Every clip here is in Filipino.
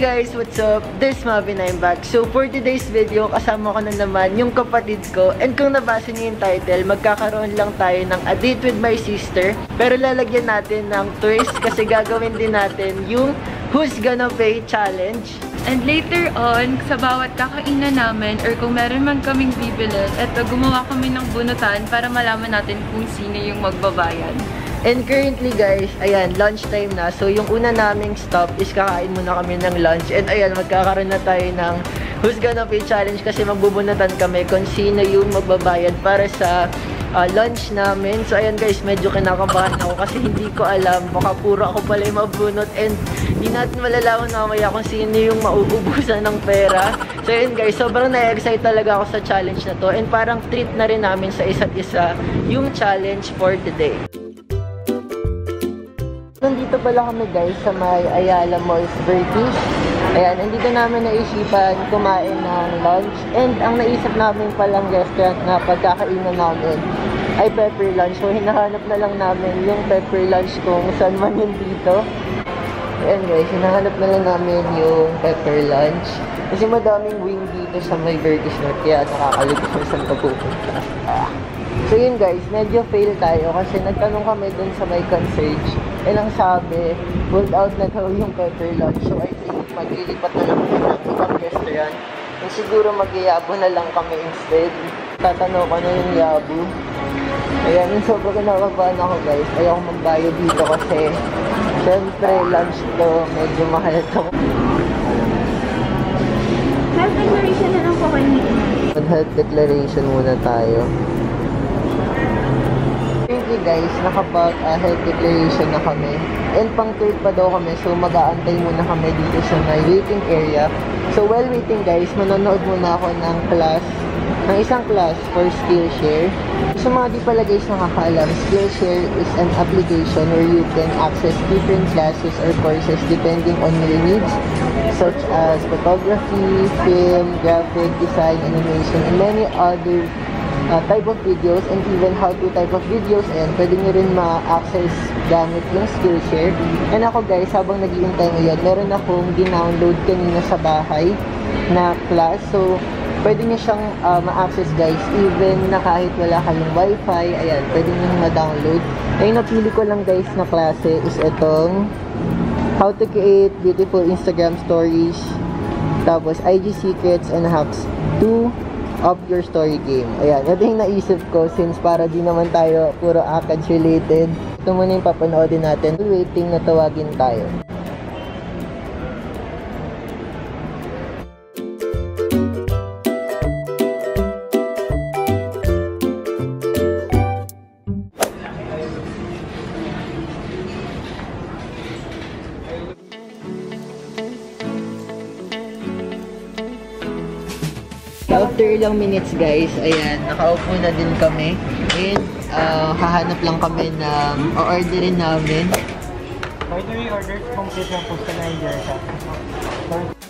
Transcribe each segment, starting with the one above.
Guys, what's up? This Mavin, I'm back. So for today's video, kasama ko na naman yung kapatid ko. And kung nabasa niyo yung title, magkakaroon lang tayo ng A Date with My Sister. Pero lalagyan natin ng twist kasi gagawin din natin yung Who's Gonna Pay Challenge. And later on, sa bawat kakainan namin or kung meron man kaming bibilin, eto, gumawa kami ng bunutan para malaman natin kung sino yung magbabayad. And currently guys, ayan, lunchtime na. So yung una naming stop is kakain muna kami ng lunch. And ayan, magkakaroon na tayo ng Who's Gonna Pay Challenge kasi magbubunatan kami kung sino yung magbabayad para sa uh, lunch namin. So ayan guys, medyo kinakabahan ako kasi hindi ko alam. Baka puro ako pala yung mabunot and hindi natin malalaman mamaya kung sino yung mauubusan ng pera. So ayan guys, sobrang na-excite talaga ako sa challenge na to and parang treat na rin namin sa isa't isa yung challenge for today. Nandito pala kami guys sa may Ayala Malls Vertis. Ayan, nandito namin naisipan kumain ng lunch. And ang naisip namin palang restaurant na pagkakainan namin ay pepper lunch. So hinahanap na lang namin yung pepper lunch kung saan man yun dito. Ayan guys, hinahanap na lang namin yung pepper lunch. Kasi madaming wing dito sa may Vertis North kaya nakakalito kung saan pa pupunta. Ah. So yun guys, medyo fail tayo kasi nagtanong kami dun sa may concierge. Eh lang sabi, pulled out na daw yung pepper lunch. So I think maglilipat na lang kami ng ibang restaurant. And siguro magyayabo na lang kami instead. Tatanong ko na yung yabo. Ayan, yung sobrang kinakabahan ako guys. Ayaw ko magbayad dito kasi syempre lunch to, medyo mahal to. Health declaration na lang po kayo. Mag-health declaration muna tayo. Guys, nakapag-health declaration na kami. And pang third pa daw kami, so mag-aantay muna kami dito sa may waiting area. So while waiting guys, manonood muna ako ng class, ng isang class for Skillshare. Sa mga di pala guys nakakaalam, Skillshare is an application where you can access different classes or courses depending on your needs, such as photography, film, graphic design, animation, and many other uh, type of videos and even how-to type of videos and pwede nyo rin ma-access gamit yung Skillshare. And ako guys, habang naghihintay ngayon, meron akong dinownload kanina sa bahay na class. So, pwede nyo siyang uh, ma-access guys even na kahit wala kayong wifi. Ayan, pwede nyo ma-download. Ay, napili ko lang guys na klase is itong How to create beautiful Instagram stories. Tapos, IG secrets and hacks to of your story game. Ayan, ito yung naisip ko since para di naman tayo puro ACADS related. Ito muna yung papanoodin natin. Waiting na tawagin tayo. Ilang minutes guys, ayan, nakaupo na din kami. And uh, hahanap lang kami ng o-orderin namin. By the way, order complete na po sa Nigeria. Nakatapos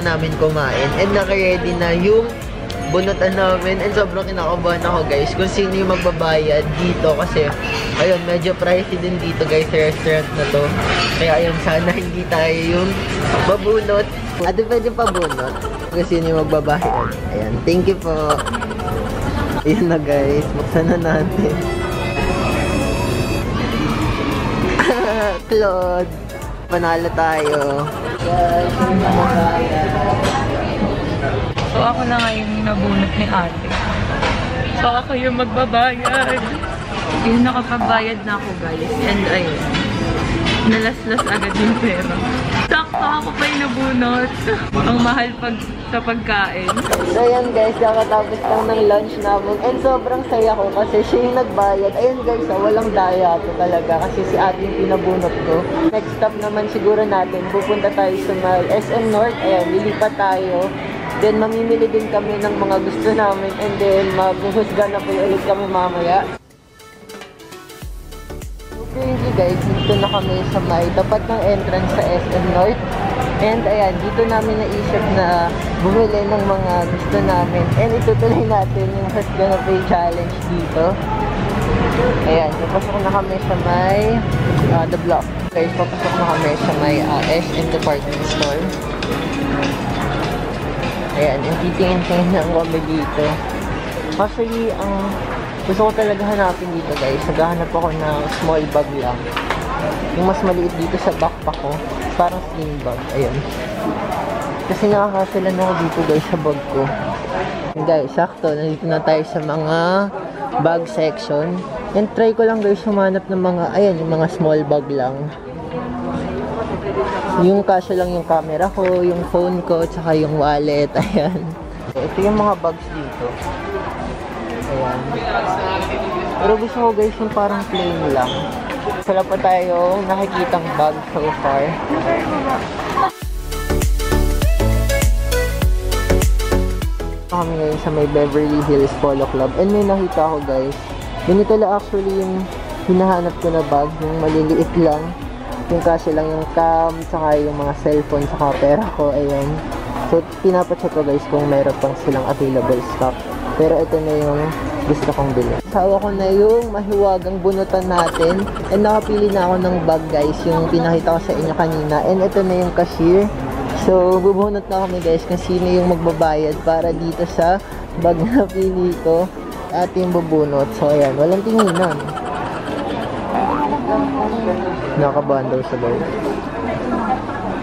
na namin kumain. And naka-ready na yung bunutan namin. And sobrang kinakabahan ako guys kung sino yung magbabayad dito. Kasi ayun medyo pricey din dito guys restaurant na to. Kaya ayun sana hindi tayo yung babunot. At pwede pa bunot? Kung sino yung magbabayad. Ayan thank you po. Ayun na guys. Buksan na natin. Claude panalo tayo guys So ako na nga yung nabunot ni ate. So ako yung magbabayad. Yung nakapagbayad na ako guys. And ayun. Nalaslas agad yung pera. Sakto ako pa yung nabunot. Ang mahal pag sa pagkain. So ayan guys, kakatapos lang ng lunch namin and sobrang saya ko kasi siya yung nagbayad. Ayun guys, ah, walang daya to talaga kasi si ate yung pinabunot ko. Next stop naman siguro natin, pupunta tayo sa may SM North. Ayan, lilipat tayo. Then mamimili din kami ng mga gusto namin and then maghuhusga na po ulit kami mamaya. Currently guys, dito na kami sa may tapat ng entrance sa SM North. And ayan, dito namin naisip na bumili ng mga gusto namin. And itutuloy natin yung Who's Gonna Pay Challenge dito. Ayan, papasok na kami sa may uh, The Block. Guys, papasok na kami sa may uh, SM Department Store. Ayan, yung titingin-tingin lang kami dito. Actually, ang gusto ko talaga hanapin dito guys, naghahanap ako ng small bag lang. Yung mas maliit dito sa backpack ko, parang sling bag. Ayan. Kasi nakakasilan ako dito guys sa bag ko. And guys, sakto, nandito na tayo sa mga bag section. And try ko lang guys humanap ng mga, ayan, yung mga small bag lang. Yung kaso lang yung camera ko, yung phone ko, tsaka yung wallet, ayan. Ito yung mga bags dito. Ayan. Pero gusto ko guys yung parang plain lang. Wala pa tayong nakikitang bag so far. kami ngayon sa may Beverly Hills Polo Club and may nakita ako guys ganito lang actually yung hinahanap ko na bag yung maliliit lang yung kasi lang yung cam tsaka yung mga cellphone tsaka pera ko ayan so pinapacheck ko guys kung meron pang silang available stock pero ito na yung gusto kong bilhin sawa ko na yung mahiwagang bunutan natin and nakapili na ako ng bag guys yung pinakita ko sa inyo kanina and ito na yung cashier So, bubunot na kami guys kung sino yung magbabayad para dito sa bag na pili ko at yung bubunot. So, ayan. Walang tinginan. Nakabahan daw sa bag.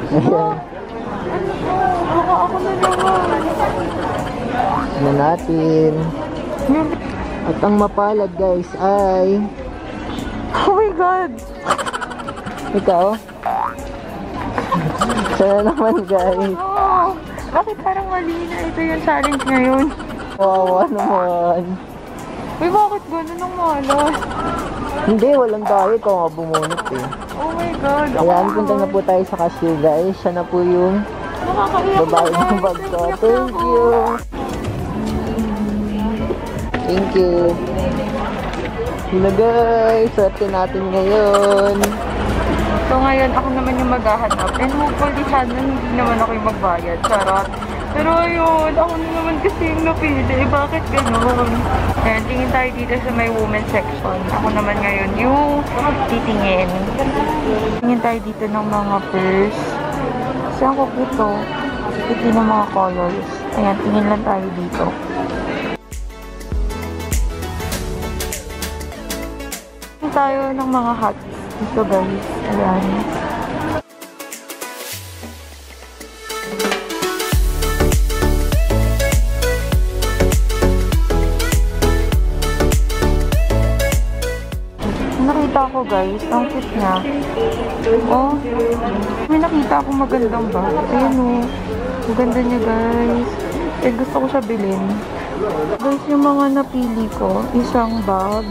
Ayan. Ano natin. At ang mapalad guys ay... Oh my God! Ikaw? Sana naman guys. Oh, bakit parang mali na ito yung challenge ngayon? Wawa naman. Uy, bakit gano'n ang malas? Hindi, walang diet. Ako nga bumunot eh. Oh my God. Ayan, punta na po tayo sa cashier guys. Siya na po yung babae ng bag ko. Thank you. Thank you. Hello guys, swerte natin ngayon. So ngayon, ako naman yung maghahanap. And hopefully, sana hindi naman ako yung magbayad. Charot. Pero ayun, ako na naman kasi yung napili. Eh, bakit ganun? Ayan, tingin tayo dito sa may women section. Ako naman ngayon yung titingin. Tingin tayo dito ng mga purse. Saan ko ito? Ito ng mga colors. Ayan, tingin lang tayo dito. Tingin tayo ng mga hats dito guys. Ayan. Ang cute niya. Oh, may nakita akong magandang bag. Ayan oh, maganda niya guys. Eh gusto ko siya bilhin. Guys, yung mga napili ko, isang bag,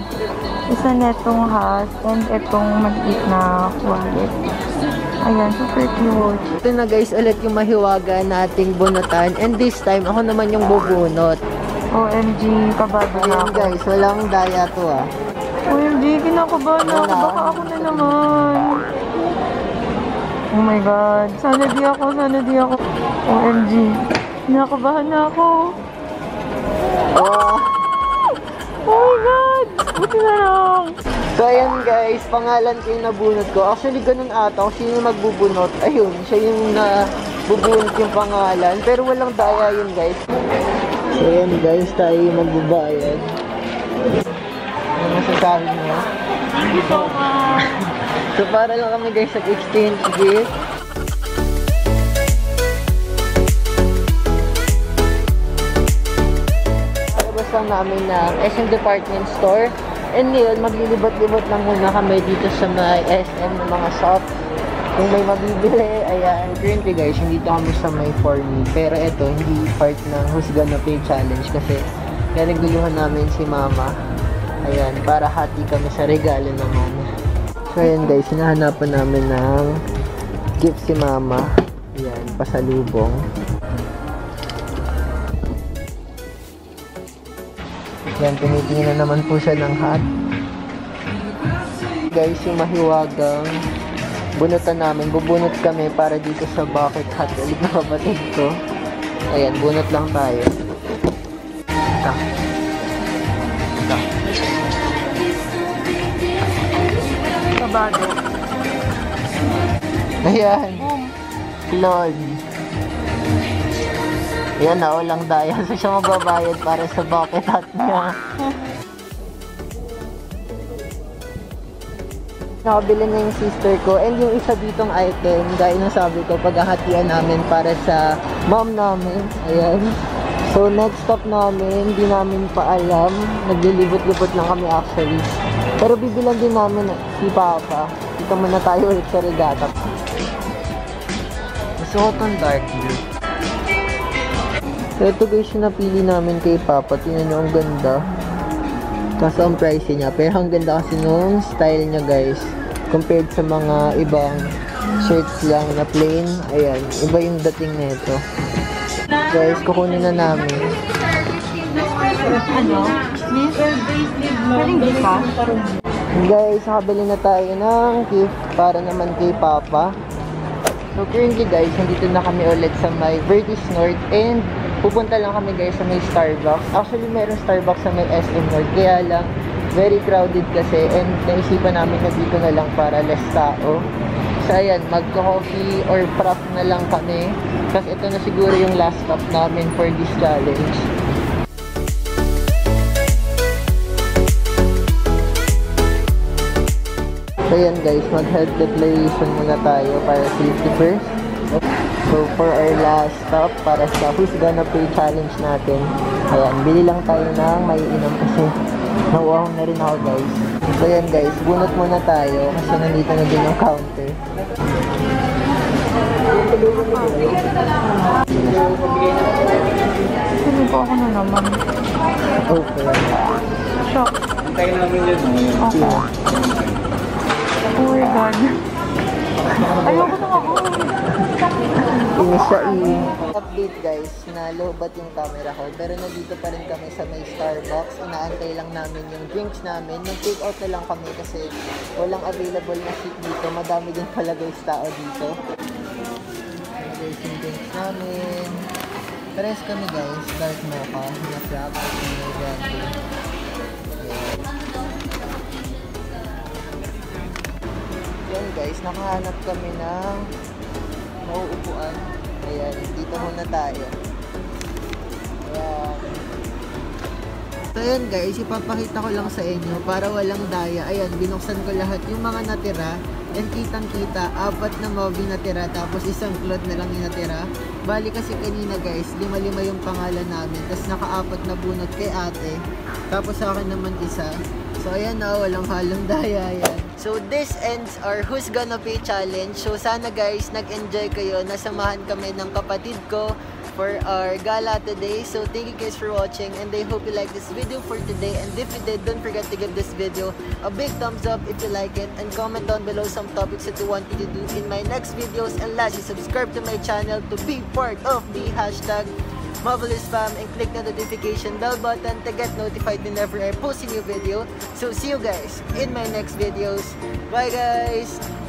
isa netong hat, and itong maliit na wallet. Ayan, super cute. Ito na guys, ulit yung mahiwaga nating bunutan. And this time, ako naman yung bubunot. OMG, kabado na Ayan ako. guys, walang daya to ah. OMG, kinakabahan na ako. Baka ako na naman. Oh my God. Sana di ako, sana di ako. OMG. Kinakabahan na ako. Wow. Oh my God! Buti na lang. So ayan guys, pangalan ko yung nabunot ko. Actually ganun ata, kung sino magbubunot, ayun, siya yung nabubunot yung pangalan. Pero walang daya yun guys. So ayan guys, tayo. Ano masasabi niyo? Thank you so much. So para lang kami guys nag-exchange gift. Palabas lang namin ng SM Department Store. And ngayon, maglilibot-libot lang muna kami dito sa may SM ng mga shop. Kung may mabibili, ayan. Currently guys, hindi to kami sa may for me. Pero ito, hindi part ng Who's Gonna Pay Challenge kasi pinaguluhan namin si Mama. Ayan, para hati kami sa regalo naman. So ayan guys, hinahanapan namin ng gift si Mama. Ayan, pasalubong. Yan, tinitingnan na naman po siya ng hat. Guys, yung mahiwagang bunutan namin. Bubunot kami para dito sa bucket hat ulit na kapatid ko. Ayan, bunot lang tayo. Ito. Kabado. Ayan. Lord. Ayan na, walang daya. So siya magbabayad para sa bucket hat niya. Nakabili na yung sister ko. And yung isa ditong item, gaya ng sabi ko, paghahatian namin para sa mom namin. Ayan. So, next stop namin, hindi namin pa alam. Naglilibot-libot lang kami actually. Pero bibilan din namin si Papa. Dito muna tayo ulit sa regatta. Gusto ko tong dark blue. So, ito guys yung napili namin kay Papa. Tingnan nyo, ang ganda. Kaso ang price niya. Pero ang ganda kasi nung style niya guys. Compared sa mga ibang shirts lang na plain. Ayan, iba yung dating nito. Guys, kukunin na namin. Ano? Guys, nakabili na tayo ng gift para naman kay Papa. So currently guys, nandito na kami ulit sa may Vertis North and pupunta lang kami guys sa may Starbucks. Actually, meron Starbucks sa may SM North. Kaya lang, very crowded kasi and naisipan namin na dito na lang para less tao. So ayan, magko-coffee or prop na lang kami. Kasi ito na siguro yung last stop namin for this challenge. So yan guys, mag-health declaration muna tayo para safety first. So for our last stop, para sa Who's Gonna Pay challenge natin. Ayan, bili lang tayo ng may inom kasi nauwahong na rin ako guys. So yan guys, bunot muna tayo kasi nandito na din yung counter. Sino po ako na naman? Okay. Shock. Tayo namin yun. Okay. Oh my God. Ayoko na ako. Ini siya i-update guys na low-bat yung camera ko pero nandito pa rin kami sa may Starbucks inaantay lang namin yung drinks namin nag take out na lang kami kasi walang available na seat dito madami din pala guys tao dito namin Pares kami guys dark mocha na frap at may grande Yan guys, nakahanap kami ng mauupuan. Ayan, dito muna tayo. Ayan. So ayan guys, ipapakita ko lang sa inyo para walang daya. Ayan, binuksan ko lahat yung mga natira. And kitang kita, apat na movie natira tapos isang cloth na lang natira. Bali kasi kanina guys, lima-lima yung pangalan namin. Tapos nakaapat na bunot kay ate. Tapos sa akin naman isa. So ayan na, walang halong daya yan. So this ends our Who's Gonna Pay challenge. So sana guys, nag-enjoy kayo. Nasamahan kami ng kapatid ko for our gala today. So thank you guys for watching and I hope you like this video for today. And if you did, don't forget to give this video a big thumbs up if you like it and comment down below some topics that you want me to do in my next videos. And lastly, subscribe to my channel to be part of the hashtag Marvelous Fam and click the notification bell button to get notified whenever I post a new video. So see you guys in my next videos. Bye guys!